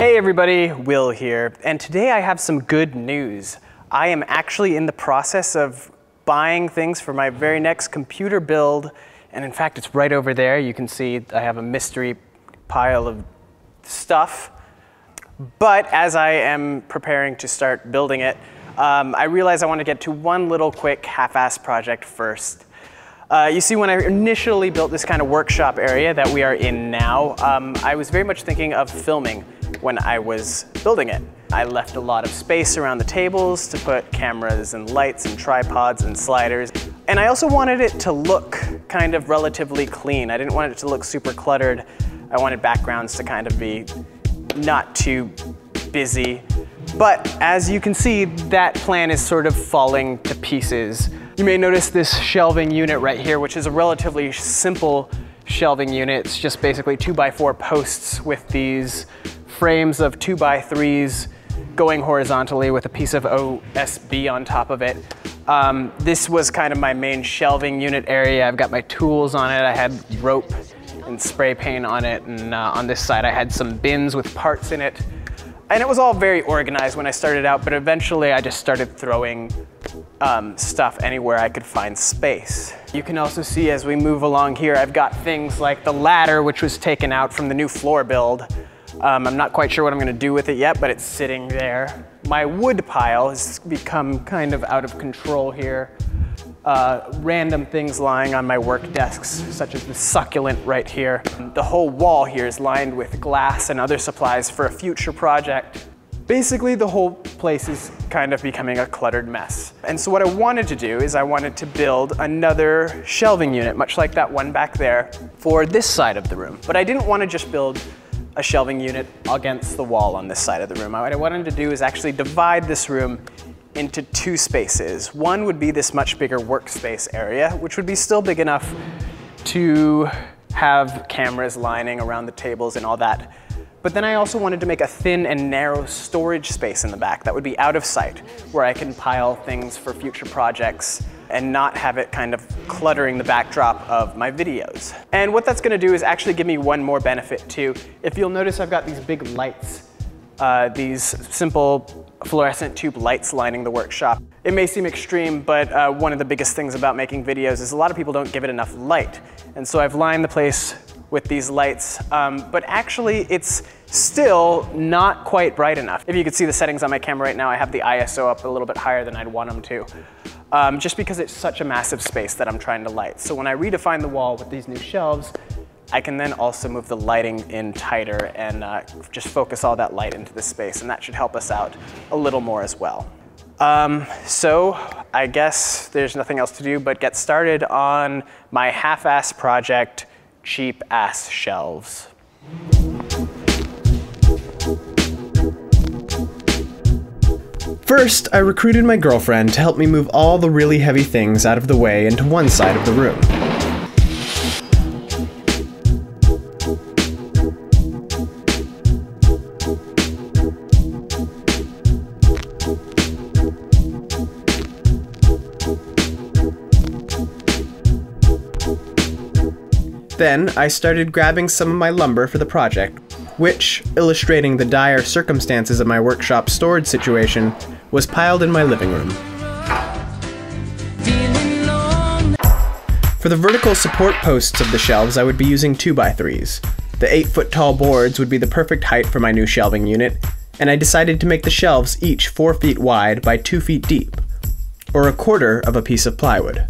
Hey everybody, Will here, and today I have some good news. I am actually in the process of buying things for my very next computer build, and in fact it's right over there. You can see I have a mystery pile of stuff. But as I am preparing to start building it, um, I realized I want to get to one little quick half-ass project first. Uh, you see, when I initially built this kind of workshop area that we are in now, um, I was very much thinking of filming when I was building it. I left a lot of space around the tables to put cameras and lights and tripods and sliders. And I also wanted it to look kind of relatively clean. I didn't want it to look super cluttered. I wanted backgrounds to kind of be not too busy. But as you can see, that plan is sort of falling to pieces. You may notice this shelving unit right here, which is a relatively simple shelving unit. It's just basically two by four posts with these frames of two by threes going horizontally with a piece of OSB on top of it. Um, this was kind of my main shelving unit area. I've got my tools on it. I had rope and spray paint on it. And uh, on this side, I had some bins with parts in it. And it was all very organized when I started out, but eventually I just started throwing um, stuff anywhere I could find space. You can also see as we move along here, I've got things like the ladder, which was taken out from the new floor build. Um, I'm not quite sure what I'm gonna do with it yet, but it's sitting there. My wood pile has become kind of out of control here uh, random things lying on my work desks, such as the succulent right here. The whole wall here is lined with glass and other supplies for a future project. Basically, the whole place is kind of becoming a cluttered mess. And so what I wanted to do is I wanted to build another shelving unit, much like that one back there, for this side of the room. But I didn't want to just build a shelving unit against the wall on this side of the room. What I wanted to do is actually divide this room into two spaces. One would be this much bigger workspace area, which would be still big enough to have cameras lining around the tables and all that. But then I also wanted to make a thin and narrow storage space in the back that would be out of sight, where I can pile things for future projects and not have it kind of cluttering the backdrop of my videos. And what that's gonna do is actually give me one more benefit too. If you'll notice I've got these big lights, uh, these simple fluorescent tube lights lining the workshop. It may seem extreme, but uh, one of the biggest things about making videos is a lot of people don't give it enough light. And so I've lined the place with these lights, um, but actually it's still not quite bright enough. If you could see the settings on my camera right now, I have the ISO up a little bit higher than I'd want them to. Um, just because it's such a massive space that I'm trying to light. So when I redefine the wall with these new shelves, I can then also move the lighting in tighter and uh, just focus all that light into the space, and that should help us out a little more as well. Um, so I guess there's nothing else to do but get started on my half-ass project, Cheap Ass Shelves. First, I recruited my girlfriend to help me move all the really heavy things out of the way into one side of the room. Then, I started grabbing some of my lumber for the project, which, illustrating the dire circumstances of my workshop storage situation, was piled in my living room. For the vertical support posts of the shelves, I would be using 2x3s. The 8 foot tall boards would be the perfect height for my new shelving unit, and I decided to make the shelves each 4 feet wide by 2 feet deep, or a quarter of a piece of plywood.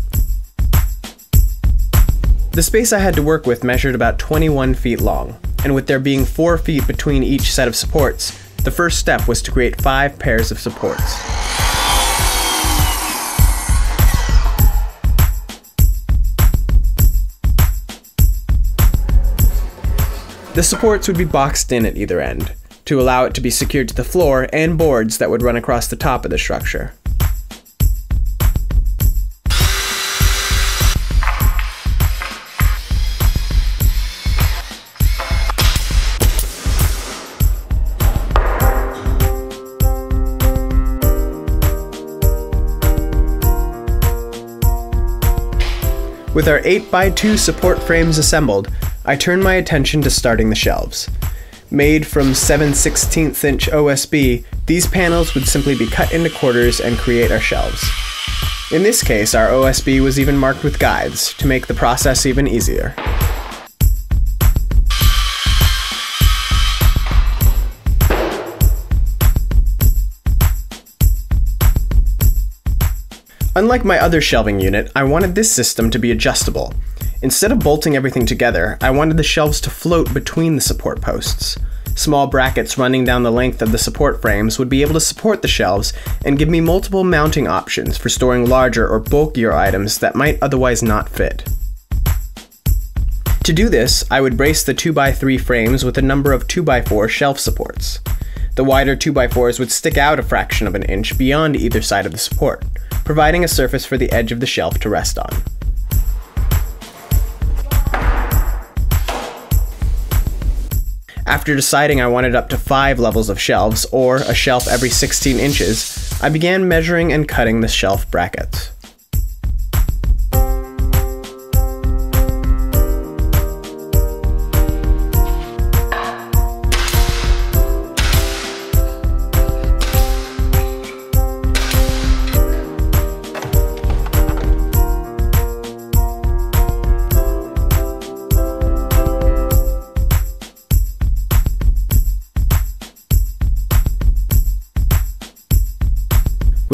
The space I had to work with measured about 21 feet long, and with there being 4 feet between each set of supports, the first step was to create 5 pairs of supports. The supports would be boxed in at either end, to allow it to be secured to the floor and boards that would run across the top of the structure. With our 8x2 support frames assembled, I turn my attention to starting the shelves. Made from 7 16 inch OSB, these panels would simply be cut into quarters and create our shelves. In this case, our OSB was even marked with guides to make the process even easier. Unlike my other shelving unit, I wanted this system to be adjustable. Instead of bolting everything together, I wanted the shelves to float between the support posts. Small brackets running down the length of the support frames would be able to support the shelves and give me multiple mounting options for storing larger or bulkier items that might otherwise not fit. To do this, I would brace the 2x3 frames with a number of 2x4 shelf supports. The wider 2x4s would stick out a fraction of an inch beyond either side of the support providing a surface for the edge of the shelf to rest on. After deciding I wanted up to 5 levels of shelves, or a shelf every 16 inches, I began measuring and cutting the shelf brackets.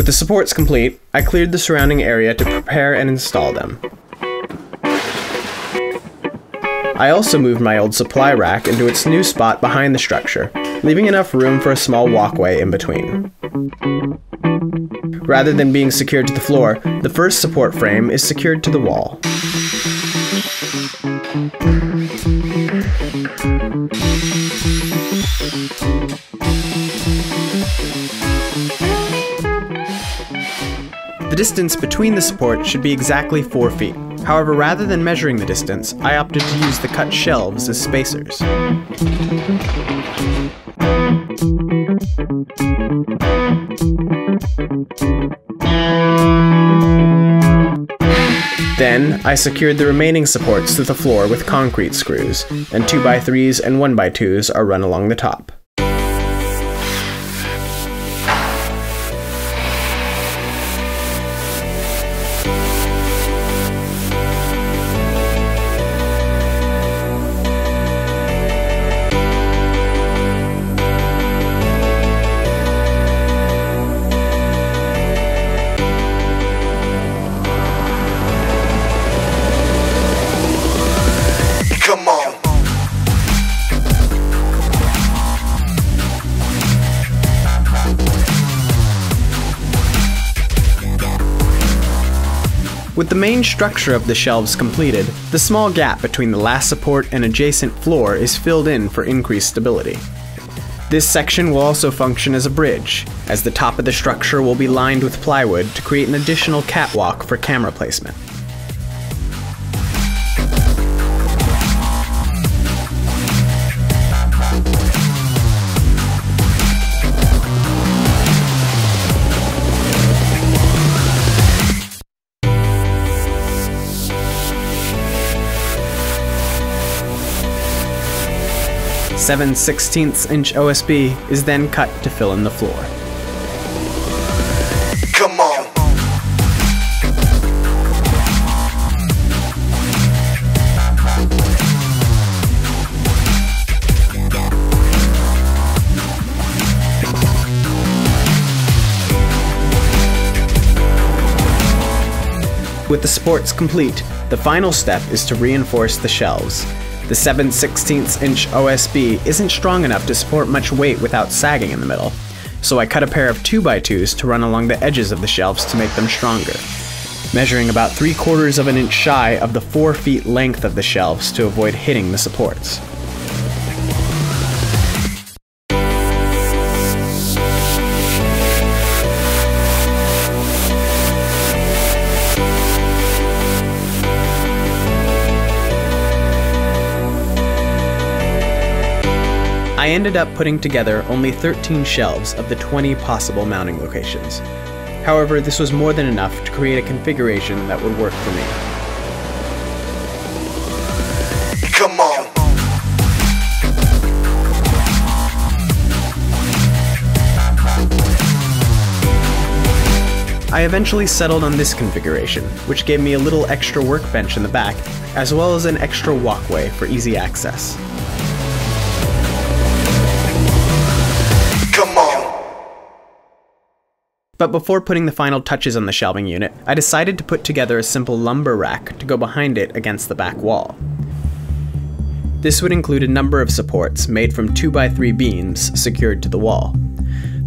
With the supports complete, I cleared the surrounding area to prepare and install them. I also moved my old supply rack into its new spot behind the structure, leaving enough room for a small walkway in between. Rather than being secured to the floor, the first support frame is secured to the wall. The distance between the supports should be exactly 4 feet. However, rather than measuring the distance, I opted to use the cut shelves as spacers. Then, I secured the remaining supports to the floor with concrete screws, and 2x3s and 1x2s are run along the top. '" With the main structure of the shelves completed, the small gap between the last support and adjacent floor is filled in for increased stability. This section will also function as a bridge, as the top of the structure will be lined with plywood to create an additional catwalk for camera placement. 7 16 inch OSB is then cut to fill in the floor. Come on. With the sports complete, the final step is to reinforce the shelves. The 7 16 inch OSB isn't strong enough to support much weight without sagging in the middle, so I cut a pair of 2x2s to run along the edges of the shelves to make them stronger, measuring about 3 quarters of an inch shy of the 4 feet length of the shelves to avoid hitting the supports. I ended up putting together only 13 shelves of the 20 possible mounting locations. However, this was more than enough to create a configuration that would work for me. I eventually settled on this configuration, which gave me a little extra workbench in the back, as well as an extra walkway for easy access. But before putting the final touches on the shelving unit, I decided to put together a simple lumber rack to go behind it against the back wall. This would include a number of supports made from 2x3 beams secured to the wall.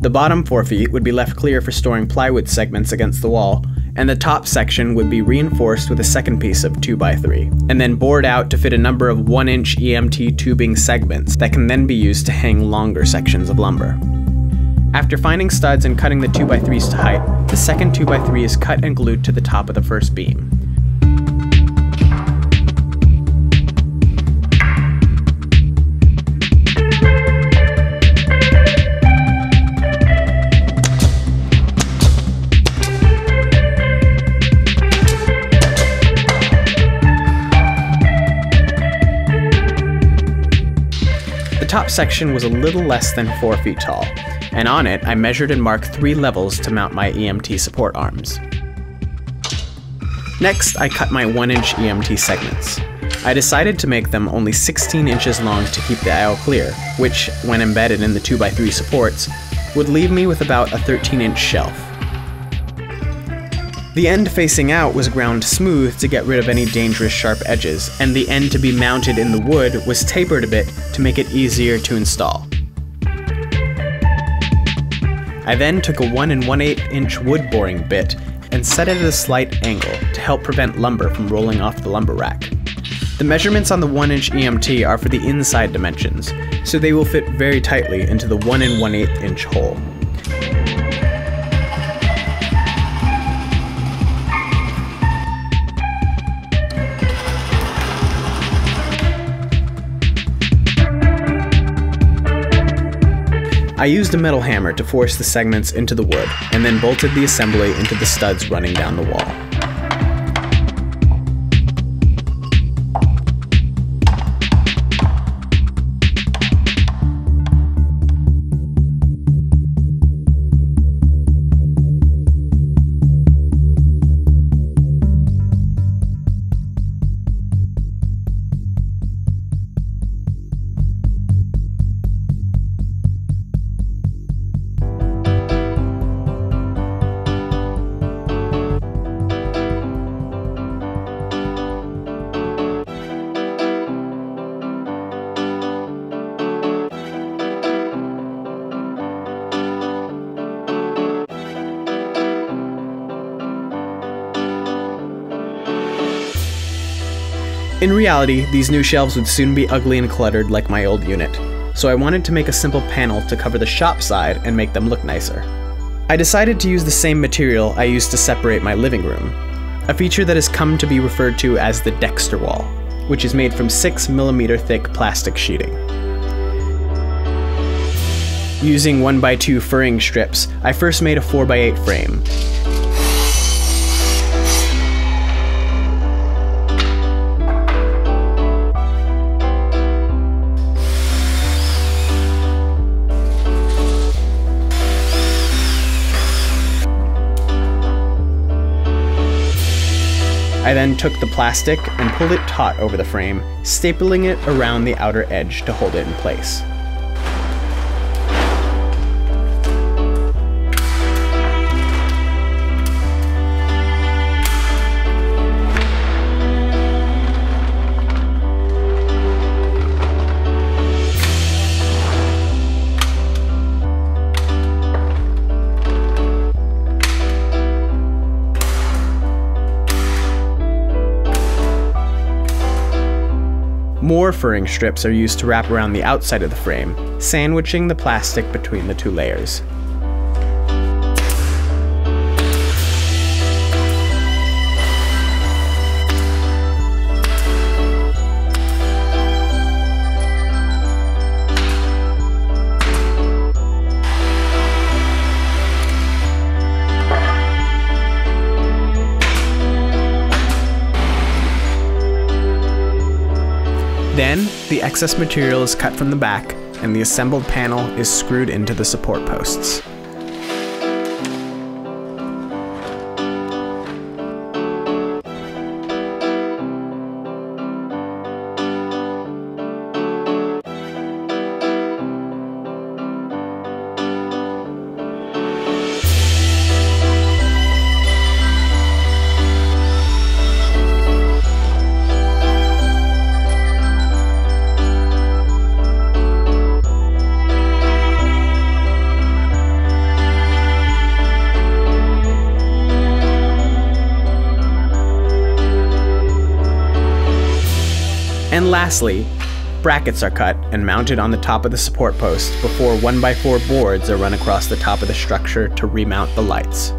The bottom 4 feet would be left clear for storing plywood segments against the wall, and the top section would be reinforced with a second piece of 2x3, and then bored out to fit a number of 1 inch EMT tubing segments that can then be used to hang longer sections of lumber. After finding studs and cutting the 2x3s to height, the second 2x3 is cut and glued to the top of the first beam. The top section was a little less than 4 feet tall, and on it I measured and marked three levels to mount my EMT support arms. Next, I cut my 1 inch EMT segments. I decided to make them only 16 inches long to keep the aisle clear, which, when embedded in the 2x3 supports, would leave me with about a 13 inch shelf. The end facing out was ground smooth to get rid of any dangerous sharp edges, and the end to be mounted in the wood was tapered a bit to make it easier to install. I then took a 1 and 1 8 inch wood boring bit and set it at a slight angle to help prevent lumber from rolling off the lumber rack. The measurements on the 1 inch EMT are for the inside dimensions, so they will fit very tightly into the 1 and 1 8 inch hole. I used a metal hammer to force the segments into the wood, and then bolted the assembly into the studs running down the wall. In reality, these new shelves would soon be ugly and cluttered like my old unit, so I wanted to make a simple panel to cover the shop side and make them look nicer. I decided to use the same material I used to separate my living room, a feature that has come to be referred to as the Dexter wall, which is made from 6mm thick plastic sheeting. Using 1x2 furring strips, I first made a 4x8 frame, I then took the plastic and pulled it taut over the frame, stapling it around the outer edge to hold it in place. More furring strips are used to wrap around the outside of the frame, sandwiching the plastic between the two layers. Then, the excess material is cut from the back, and the assembled panel is screwed into the support posts. And lastly, brackets are cut and mounted on the top of the support post before 1x4 boards are run across the top of the structure to remount the lights.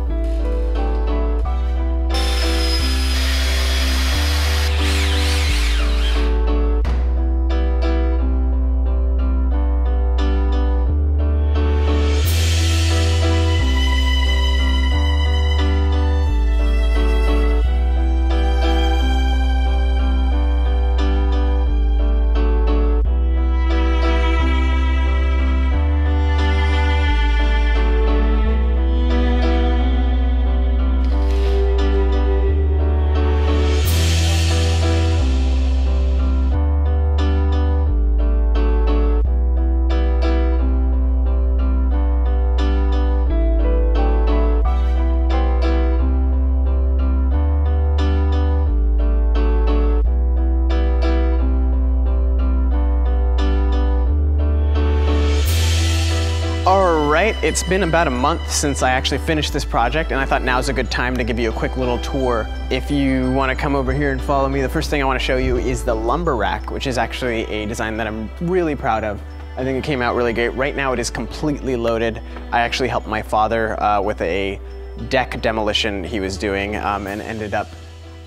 It's been about a month since I actually finished this project and I thought now's a good time to give you a quick little tour. If you wanna come over here and follow me, the first thing I wanna show you is the lumber rack, which is actually a design that I'm really proud of. I think it came out really great. Right now it is completely loaded. I actually helped my father uh, with a deck demolition he was doing um, and ended up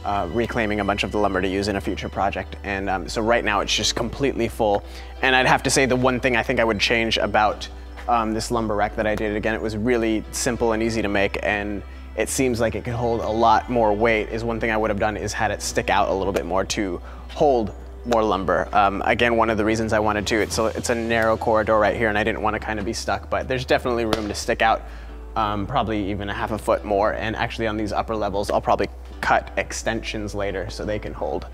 uh, reclaiming a bunch of the lumber to use in a future project. And um, so right now it's just completely full. And I'd have to say the one thing I think I would change about um, this lumber rack that I did. Again, it was really simple and easy to make and it seems like it could hold a lot more weight is one thing I would have done is had it stick out a little bit more to hold more lumber. Um, again, one of the reasons I wanted to, it's a, it's a narrow corridor right here and I didn't want to kind of be stuck, but there's definitely room to stick out um, probably even a half a foot more. And actually on these upper levels, I'll probably cut extensions later so they can hold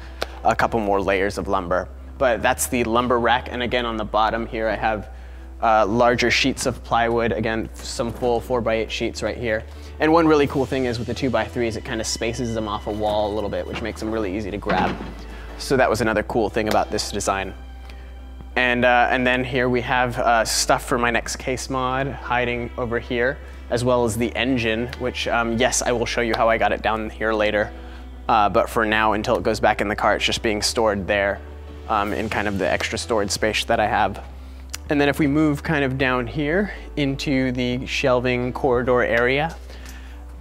a couple more layers of lumber. But that's the lumber rack. And again, on the bottom here, I have uh, larger sheets of plywood. Again, some full four by eight sheets right here. And one really cool thing is with the two by three it kind of spaces them off a wall a little bit, which makes them really easy to grab. So that was another cool thing about this design. And, uh, and then here we have uh, stuff for my next case mod hiding over here, as well as the engine, which um, yes, I will show you how I got it down here later. Uh, but for now, until it goes back in the car, it's just being stored there um, in kind of the extra storage space that I have. And then if we move kind of down here into the shelving corridor area,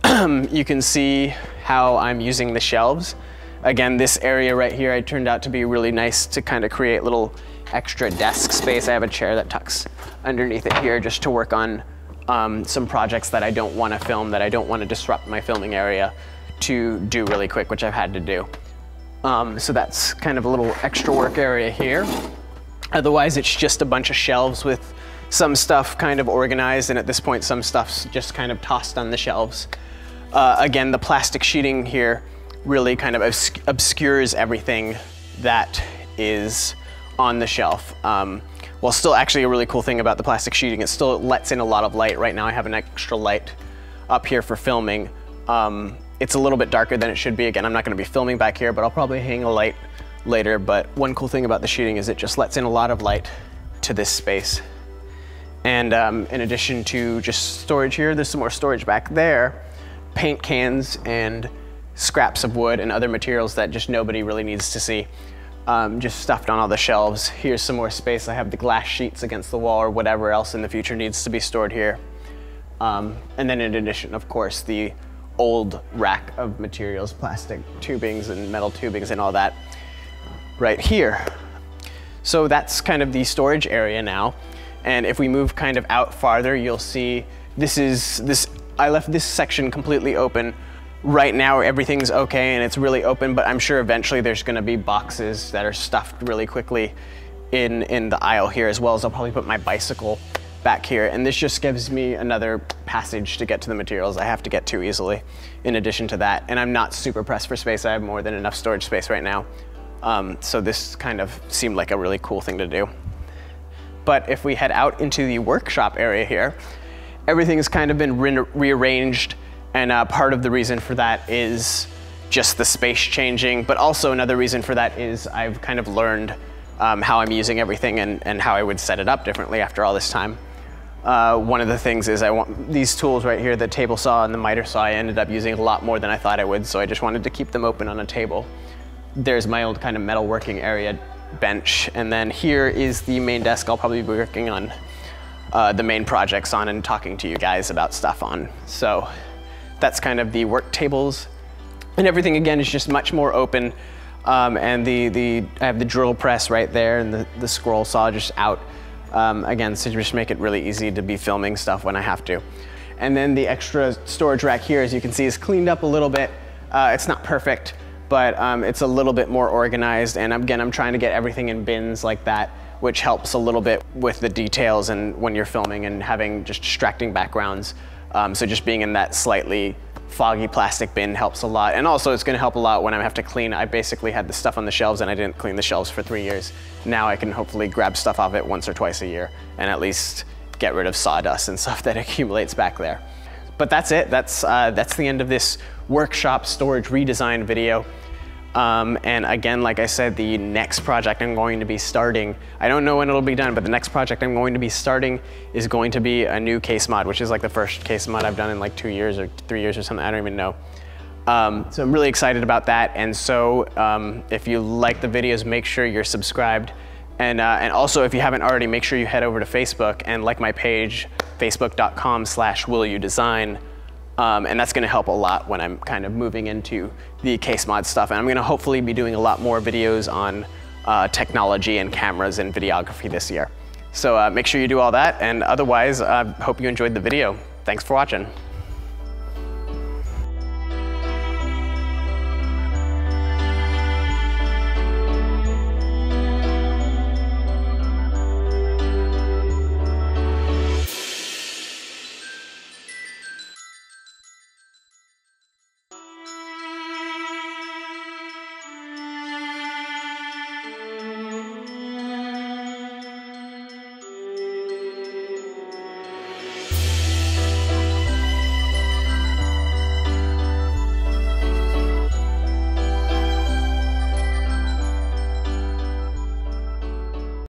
you can see how I'm using the shelves. Again, this area right here, I turned out to be really nice to kind of create little extra desk space. I have a chair that tucks underneath it here just to work on um, some projects that I don't want to film, that I don't want to disrupt my filming area to do really quick, which I've had to do. Um, so that's kind of a little extra work area here. Otherwise, it's just a bunch of shelves with some stuff kind of organized, and at this point, some stuff's just kind of tossed on the shelves. Uh, again, the plastic sheeting here really kind of obs obscures everything that is on the shelf. Um, well, still actually a really cool thing about the plastic sheeting, it still lets in a lot of light. Right now I have an extra light up here for filming. Um, it's a little bit darker than it should be. Again, I'm not gonna be filming back here, but I'll probably hang a light later, but one cool thing about the sheeting is it just lets in a lot of light to this space. And um, in addition to just storage here, there's some more storage back there, paint cans and scraps of wood and other materials that just nobody really needs to see. Um, just stuffed on all the shelves. Here's some more space. I have the glass sheets against the wall or whatever else in the future needs to be stored here. Um, and then in addition, of course, the old rack of materials, plastic tubings and metal tubings and all that right here. So that's kind of the storage area now. And if we move kind of out farther, you'll see this is this, I left this section completely open. Right now, everything's okay and it's really open, but I'm sure eventually there's gonna be boxes that are stuffed really quickly in, in the aisle here, as well as I'll probably put my bicycle back here. And this just gives me another passage to get to the materials I have to get to easily in addition to that. And I'm not super pressed for space. I have more than enough storage space right now. Um, so this kind of seemed like a really cool thing to do. But if we head out into the workshop area here, everything has kind of been re rearranged and uh, part of the reason for that is just the space changing, but also another reason for that is I've kind of learned um, how I'm using everything and, and how I would set it up differently after all this time. Uh, one of the things is I want these tools right here, the table saw and the miter saw, I ended up using a lot more than I thought I would, so I just wanted to keep them open on a table there's my old kind of metalworking area bench. And then here is the main desk I'll probably be working on uh, the main projects on and talking to you guys about stuff on. So that's kind of the work tables. And everything again is just much more open. Um, and the, the, I have the drill press right there and the, the scroll saw just out. Um, again, to just make it really easy to be filming stuff when I have to. And then the extra storage rack here, as you can see, is cleaned up a little bit. Uh, it's not perfect, but um, it's a little bit more organized. And again, I'm trying to get everything in bins like that, which helps a little bit with the details and when you're filming and having just distracting backgrounds. Um, so just being in that slightly foggy plastic bin helps a lot. And also it's gonna help a lot when I have to clean. I basically had the stuff on the shelves and I didn't clean the shelves for three years. Now I can hopefully grab stuff off it once or twice a year and at least get rid of sawdust and stuff that accumulates back there. But that's it, that's, uh, that's the end of this workshop storage redesign video. Um, and again, like I said, the next project I'm going to be starting, I don't know when it'll be done, but the next project I'm going to be starting is going to be a new case mod, which is like the first case mod I've done in like two years or three years or something, I don't even know. Um, so I'm really excited about that. And so um, if you like the videos, make sure you're subscribed. And, uh, and also, if you haven't already, make sure you head over to Facebook and like my page, facebook.com slash WilluDesign. Um, and that's gonna help a lot when I'm kind of moving into the case mod stuff. And I'm gonna hopefully be doing a lot more videos on uh, technology and cameras and videography this year. So uh, make sure you do all that. And otherwise, I hope you enjoyed the video. Thanks for watching.